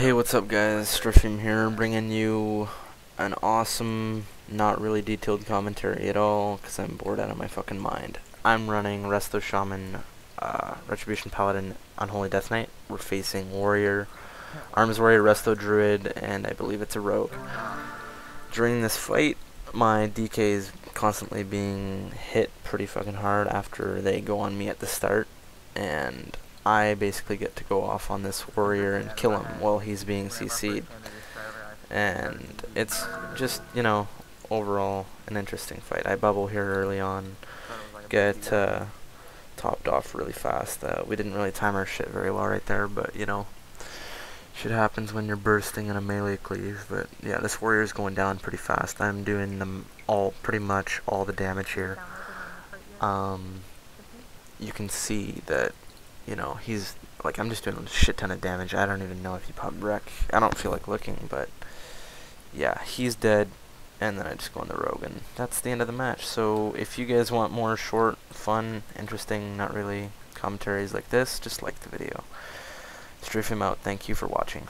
what's up guys, Strifium here, bringing you an awesome, not really detailed commentary at all, because I'm bored out of my fucking mind. I'm running Resto Shaman, uh, Retribution Paladin, Unholy Death Knight. We're facing Warrior, Arms Warrior, Resto Druid, and I believe it's a Rogue. During this fight, my DK is constantly being hit pretty fucking hard after they go on me at the start, and I basically get to go off on this warrior and kill him while he's being CC'd. And it's just, you know, overall an interesting fight. I bubble here early on, get uh, topped off really fast. Uh, we didn't really time our shit very well right there, but, you know, shit happens when you're bursting in a melee cleave. But, yeah, this warrior's going down pretty fast. I'm doing them all, pretty much all the damage here. Um, you can see that you know, he's like I'm just doing a shit ton of damage. I don't even know if he popped reck. I don't feel like looking, but yeah, he's dead. And then I just go on the rogue, and that's the end of the match. So if you guys want more short, fun, interesting, not really commentaries like this, just like the video. Strifium out. Thank you for watching.